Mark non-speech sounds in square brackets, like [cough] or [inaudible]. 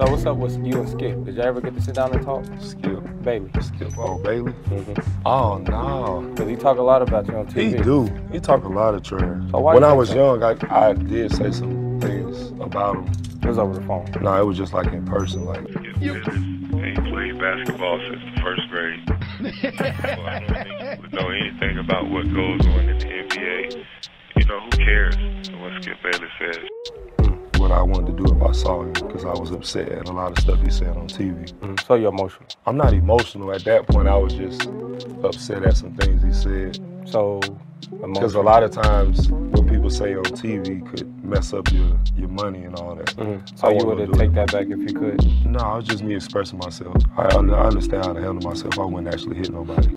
So what's up with you and Skip? Did y'all ever get to sit down and talk? Skip. Bailey. Skip. Oh, Bailey? Mm-hmm. Oh, no. Because he talk a lot about you on TV. He do. He talk a lot of trash. So why when I was so? young, I, I did say some things about him. It was over the phone. No, it was just like in person. Like, Skip Bayless ain't played basketball since the first grade. [laughs] so I don't think would know anything about what goes on in the NBA. You know, who cares what Skip Bayless says? What I wanted to do if I saw him because I was upset at a lot of stuff he said on TV. Mhm. So you're emotional. I'm not emotional at that point. I was just upset at some things he said. So Because a lot of times what people say on TV could mess up your, your money and all that. Mhm. So I you would have take it. that back if you could. No, it was just me expressing myself. I, I understand how to handle myself. I wouldn't actually hit nobody.